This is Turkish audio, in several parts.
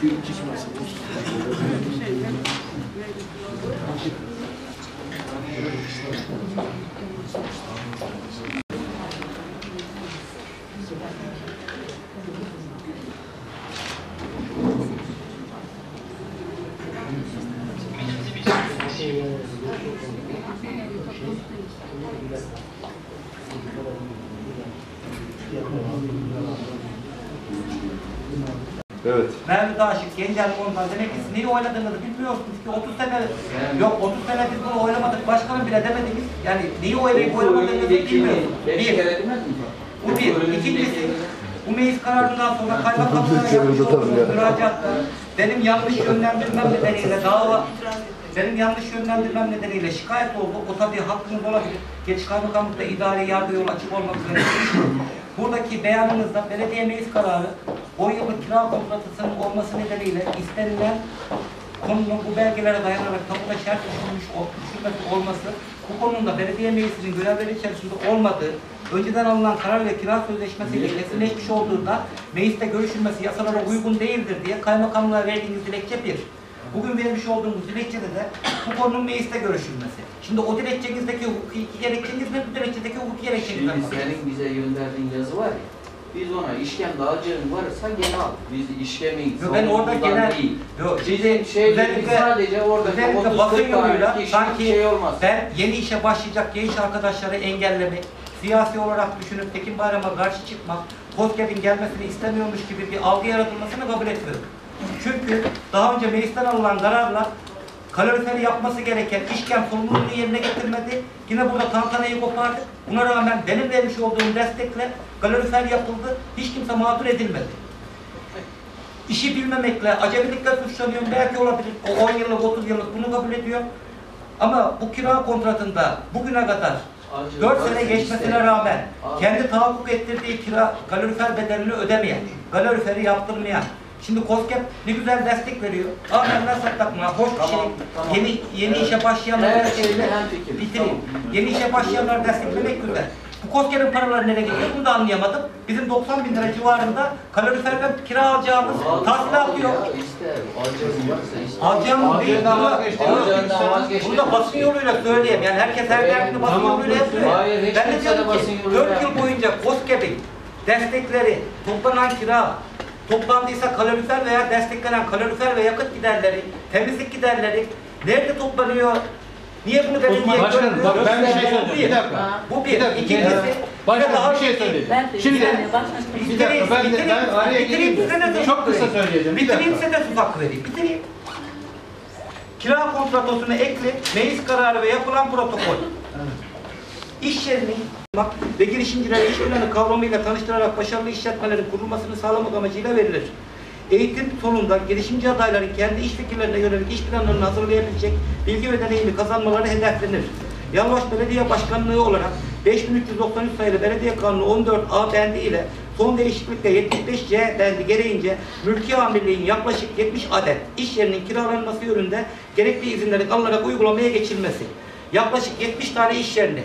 기름치시면서 Thank you. Evet. Mevlüt Aşık, Gencel Komutan demek ki neyi oynadığınızı bilmiyorsunuz ki 30 sene, yok 30 sene biz bunu oynamadık başkanım bile demediniz. Yani neyi oynayıp oynamadığınızı bilmiyorsunuz. Bir, bu bir. İkincisi, bu meclis kararından sonra kaymakamlığa yapmış olduğunuz müracaatta benim yanlış yönlendirmem nedeniyle dava benim yanlış yönlendirmem nedeniyle şikayet oldu. O tabii hakkınız olabilir. Geç kaymakamlıkta idari yargı yolu açık olmak üzere. Buradaki beyanınızda belediye meclis kararı 10 yıllık kira kontratısının olması nedeniyle istenilen konunun bu belgelere dayanarak tapuda şart düşürmüş düşürmesi olması bu konunun da belediye meclisinin görevleri içerisinde olmadığı, önceden alınan karar ve kira sözleşmesiyle kesinleşmiş olduğunda mecliste görüşülmesi yasalara uygun değildir diye kaymakamlığa verdiğiniz dilekçe bir. Bugün vermiş olduğumuz dilekçede de bu konunun mecliste görüşülmesi. Şimdi o dilekçenizdeki hukuki gerekçeniz ne, bu dilekçedeki hukuki gerekçeniz Şimdi ne? senin bize gönderdiğin yazı var ya, biz ona işlem dağcının varsa gene al. Biz işlemin Yo, ben orada genel değil. Yo, Bizim şimdi şeylerimiz özellikle- sadece orada özellikle basın 30 yoluyla kişi sanki şey olmaz. ben yeni işe başlayacak genç arkadaşları engellemek, siyasi olarak düşünüp Tekin Bayram'a karşı çıkmak, COSGAP'in gelmesini istemiyormuş gibi bir algı yaratılmasını kabul etmiyorum. Çünkü daha önce meclisten alınan kararla kaloriferi yapması gereken işlem sorumluluğunu yerine getirmedi. Yine burada tantanayı kopardı. Buna rağmen benim vermiş olduğum destekle kalorifer yapıldı. Hiç kimse mağdur edilmedi. İşi bilmemekle, acemilikle suçlanıyorum. Belki olabilir. O 10 yıllık, 30 yıllık bunu kabul ediyor. Ama bu kira kontratında bugüne kadar Acı 4 varsa sene geçmesine ister. rağmen kendi tahakkuk ettirdiği kira kalorifer bedelini ödemeyen, kaloriferi yaptırmayan, Şimdi COSGAP ne güzel destek veriyor. Amenna sattakma, hoş bir Tamam, şey. tamam. Yeni yeni Evet. işe başlayanlar Her desteklemek. Bitireyim. Tamam. Yeni işe başlayanlar desteklemek güzel. Bu COSGAP'in paraları nereye gidiyor bunu da anlayamadım. Bizim 90 bin lira civarında kalorifer ve kira alacağımız Al- tahsilat yok. ya, ister. Acın varsa ister. Alacağım değil. Alacağından Bunu, vazgeçti. bunu, Alacağından vazgeçti. bunu da basın yoluyla söyleyeyim. Yani herkes her derdini basın yoluyla yapıyor. ya. Hayır, hiç ben de diyorum ki yoluyla 4 yıl boyunca COSGAP'in destekleri, toplanan kira, toplandıysa kalorifer veya desteklenen kalorifer ve yakıt giderleri, temizlik giderleri nerede toplanıyor? Niye bunu belediye Başkanım, bak ben bir şey söyleyeyim. Bir dakika. Bu bir. Bir dakika. İkincisi, Başkanım, daha bir şey söyleyeyim. De Şimdi- bir dakika ben, de, ben araya gireyim? Çok kısa söyleyeceğim. Bir Bitireyim size de tuzak vereyim. Bitireyim. Kira kontratosuna ekli, meclis kararı ve yapılan protokol. İş yerini bak ve girişimcilere iş planı kavramıyla tanıştırarak başarılı işletmelerin kurulmasını sağlamak amacıyla verilir. Eğitim sonunda girişimci adayların kendi iş fikirlerine yönelik iş planlarını hazırlayabilecek bilgi ve deneyimi kazanmaları hedeflenir. Yalvaç Belediye Başkanlığı olarak 5393 sayılı Belediye Kanunu 14A bendi ile son değişiklikle 75C bendi gereğince mülki amirliğin yaklaşık 70 adet iş yerinin kiralanması yönünde gerekli izinlerin alınarak uygulamaya geçilmesi. Yaklaşık 70 tane iş yerini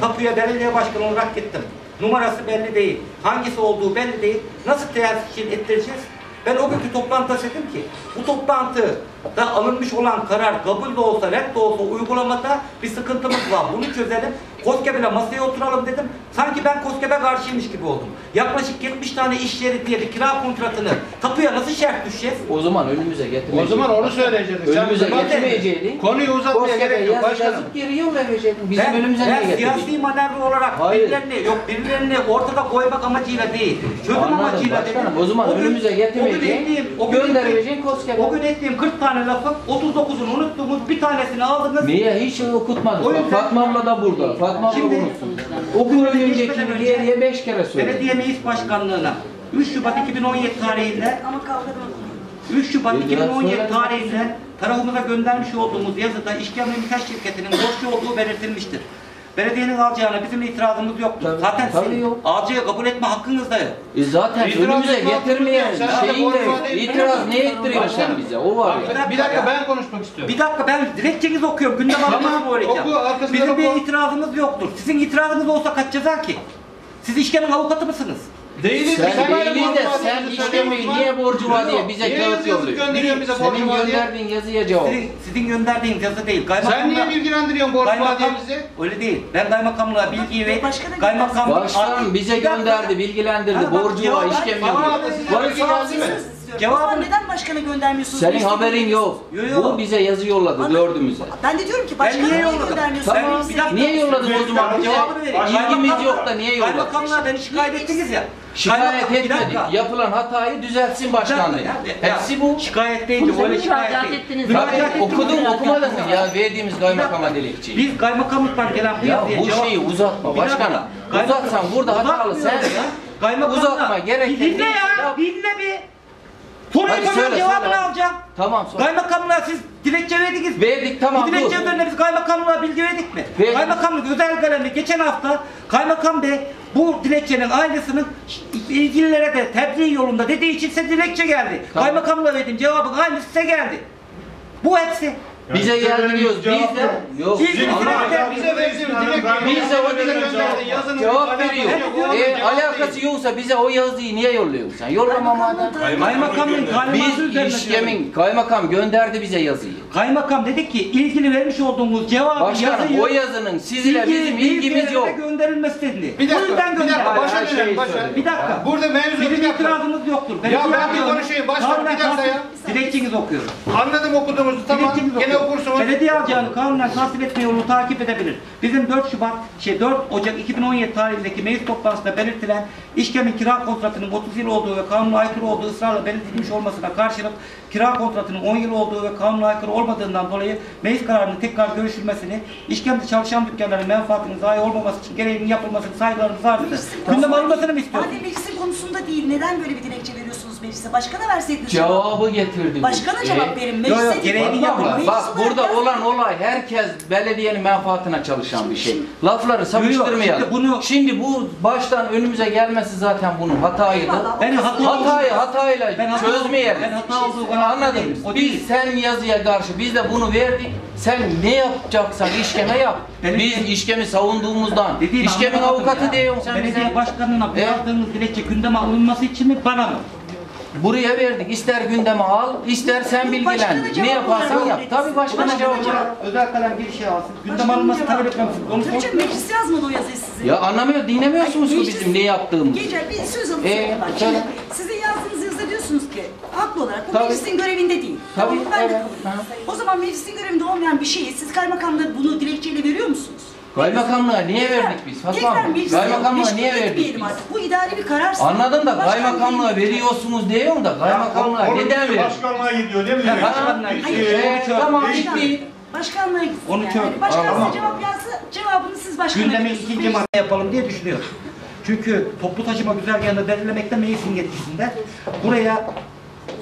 tapuya belediye başkanı olarak gittim. Numarası belli değil. Hangisi olduğu belli değil. Nasıl tescil ettireceğiz? Ben o günkü toplantıda dedim ki bu toplantıda alınmış olan karar kabul de olsa red de olsa uygulamada bir sıkıntımız var. Bunu çözelim. KOSGEB'le masaya oturalım dedim. Sanki ben KOSGEB'e karşıymış gibi oldum. Yaklaşık 70 tane iş yeri diye bir kira kontratını tapuya nasıl şart düşeceğiz? O zaman önümüze getirmeyecektin. O zaman onu söyleyecektin. Sen Önümüze zaman- getirmeyeceydin. Konuyu uzatmaya gerek yok başkanım. Yazıp geri yollayacaktın. Bizim ben, önümüze ben niye siyasi getirdin? manevra olarak Hayır. birilerini yok birilerini ortada koymak amacıyla değil. Çözüm Anladım amacıyla başkanım. dedim. O zaman gün- önümüze o gün getirmeyeceksin. ettiğim- o gün Göndereceksin ettiğim- KOSGEB'e. O gün ettiğim 40 tane lafın 39'unu unuttuğumuz bir tanesini aldınız. Niye hiç okutmadık? Fatma abla da burada. Fatma abla Şimdi- konuşsun. Okul önceki bilgiye 5 kere söyledi. Belediye Meclis Başkanlığı'na 3 Şubat 2017 tarihinde Ama kaldırmadım. 3 Şubat Ya, 2017 söyle. tarihinde tarafımıza göndermiş olduğumuz yazıda İşkembe Mülkaç Şirketi'nin borçlu olduğu belirtilmiştir. Belediyenin alacağına bizim itirazımız yoktur. Tabii, Zaten tabii sizin yok. alacıya kabul etme hakkınız da yok. E zaten İtiraz önümüze getirmeyen yok. Sen de şeyin de İtiraz ne ettiriyorsun sen Başkanım. bize? O var ya. Bir dakika Bir dakika ya. ben konuşmak istiyorum. Bir dakika ben dilekçenizi okuyorum. Gündem öğreteceğim. oku, arkasından Bizim bir oku. itirazımız yoktur. Sizin itirazınız olsa kaç ceza ki? Siz işkemin avukatı mısınız? Değiliz. Sen Sen hala değil de sen işlemi söylüyorsun. niye borcu var diye bize kağıt yolluyor. gönderiyorsun bize borcu Senin var diye? gönderdiğin yazıya cevap. Sizin, sizin gönderdiğiniz yazı değil. Sen Kaymakamla- niye bilgilendiriyorsun borcu var diye Kaymakam, bizi? öyle değil. Ben kaymakamlığa bilgiyi ve Başkanı kaymakamlık... Başkan bize gönderdi, bilgilendirdi. Ha, bak, Borcu var, cevap- işkemi Bana yok. da sizin Var- bilgi geldi mi? Cevabı... Cevabı- neden başkana göndermiyorsunuz? Senin Meclis haberin yok. Yo, yo. Bu bize yazı yolladı Anladım. dördümüze. Ben de diyorum ki Ben başkana niye niye yolladım? göndermiyorsunuz? Tamam, bir dakika. Niye yolladı o zaman? Bize Cevabını vereyim. ilgimiz yok da niye yolladı? Kaymakamlığa beni şikayet ettiniz ya. Şikayet Kaymakam- bir etmedik. dakika. Yapılan hatayı düzeltsin Bir başkanlığı. ya, ya, Hepsi bu. Şikayet değil, Bunu öyle sen şikayet müracaat değil. ettiniz. Müracaat Tabii ettim, okudun müracaat okumadın mı ettim. ya verdiğimiz kaymakama dilekçeyi? Biz kaymakamlıktan gelen bu Ya yazıya bu cevap- şeyi uzatma Bir dakika. başkanım. Kaymakam- Uzatsan burada hatalı Uzatmıyorum ya. Kaymakamla- Uzatma, gerek Bir. Dinle ya, Yap. dinle bir. Soruyu Hadi soruyorum, söyle, cevabını söyle. alacağım. Tamam sonra. Kaymakamlığa siz dilekçe verdiniz. Verdik tamam Bu dur. dilekçe üzerine biz kaymakamlığa bilgi verdik mi? Verdik. Kaymakamlık özel kalemle geçen hafta kaymakam bey bu dilekçenin aynısının ilgililere de tebliğ yolunda dediği için size dilekçe geldi. Tamam. Kaymakamlığa verdiğim cevabın aynısı size geldi. Bu hepsi. Bize geldi diyoruz. Biz de yok. Dilekçe- Bize verdiğin dilekçe. Biz de o Bize dilekçe gönderdin, yazının cevap veriyor. E, alakası yoksa bize o yazıyı niye yolluyorsun sen? Yollama madem. Kaymakamın talimatı Biz üzerine diyorum. işlemin kaymakam gönderdi bize yazıyı. Kaymakam dedi ki ilgili vermiş olduğumuz cevabı Başkanım yazıyı o yazının sizinle bizim ilgimiz yok. gönderilmesi dedi. Bir dakika, bir dakika, başa dönelim, başa. söyle. Bir dakika. Burada mevzu bir dakika. itirazımız yoktur. Ya ben bir konuşayım, başkanım, bir dakika ya. Dilekçenizi okuyorum. Anladım okuduğumuzu tamam. Dilekçenizi okuyorum. okursunuz. Belediye alacağını kanunen tasvip etme yolunu takip edebilir. Bizim 4 Şubat, şey 4 Ocak 2017 tarihindeki meclis toplantısında belirtilen işlemin kira kontratının 30 yıl olduğu ve kanuna aykırı olduğu ısrarla belirtilmiş olmasına karşılık kira kontratının 10 yıl olduğu ve kanuna aykırı olmadığından dolayı meclis kararının tekrar görüşülmesini, işkemde çalışan dükkanların menfaatinin zayi olmaması için gereğinin yapılmasını saygılarımızı arz eder. Gündem alınmasını mı istiyorsunuz? Madem meclisin konusunda değil, neden böyle bir dilekçe veriyorsunuz meclise? Başkana verseydiniz Cevabı getirdi. Başkana cevap E, verin. Yok, yok, Meclise gereğini yapın. Bak, burada olan olay herkes belediyenin menfaatine çalışan bir şey. Lafları sapıştırmayalım. Şimdi bunu- Şimdi bu baştan önümüze gelmesi zaten bunun hataydı. Ben hata Hatayı hatayla Ben hata- çözmeyelim. ben hata olduğu kanaatindeyim. Anladım. O Biz sen yazıya karşı biz de bunu verdik. Sen ne yapacaksan işkeme yap. Benim- biz işkemi savunduğumuzdan. Dediğim işkemin avukatı diyorsun sen Belediye bize. başkanına bu E? yazdığınız dilekçe gündeme alınması için mi bana mı? Buraya verdik. İster gündeme al, ister sen cevap Ne yaparsan yap. Tabii başkana cevap ver. Özel kalem bir şey alsın. Gündeme Başkanın alınması talep Tuğçe, sor. meclis yazmadı o yazıyı size. Ya anlamıyor, dinlemiyorsunuz ki bizim ne yaptığımızı. Gece bir söz alıp Ee, bak. Şimdi sizin yazdığınız yazıda diyorsunuz ki haklı olarak bu Tabii. meclisin görevinde değil. Tabii, Tamam, ben de evet. kabul ediyorum. Ha. O zaman meclisin görevinde olmayan bir şeyi siz kaymakamda bunu dilekçeyle veriyor musunuz? Kaymakamlığa niye verdik biz? Fatma Tekrar Hanım? meclise Kaymakamlığa niye verdik etmeyelim biz? artık. Bu idari bir karar. Anladım da Başkan kaymakamlığa veriyorsunuz diyorum da kaymakamlığa Onun neden için veriyorsunuz? Başkanlığa gidiyor değil mi? Ha, e, Ee, tamam Başkan- gitti. Başkanlığa gitsin Onu yani. çöz. Başkan Tamam. size cevap yazsa cevabını siz başkana Gündemin veriyorsunuz. ikinci madde yapalım diye düşünüyor. Çünkü toplu taşıma güzergahını belirlemekte meclisin yetkisinde. Buraya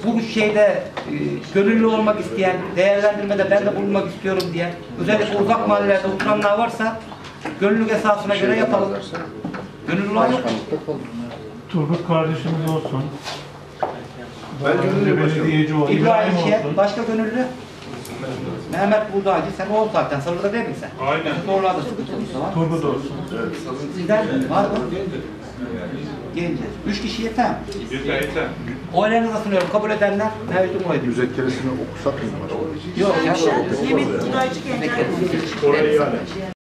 bu şeyde e, gönüllü olmak isteyen, değerlendirmede ben de bulunmak istiyorum diye, özellikle uzak mahallelerde oturanlar varsa gönüllülük esasına göre yapalım. Gönüllü olur. Turgut kardeşimiz olsun. Ben gönüllü belediyeci o. İbrahim Şiye, başka gönüllü. Mehmet Buğdaycı, sen ol zaten, sarıda değil misin? Aynen. Doğrularda sıkıntımız var. Turgut olsun. Sizden var mı? Gelince. Üç kişi yeter. Yeter yeter. Oylarınıza sunuyorum. Kabul edenler mevcut oy diyor. Müzekkeresini okusak mı? Yok ya. Yemek, Budaycı Gençler. Orayı yani.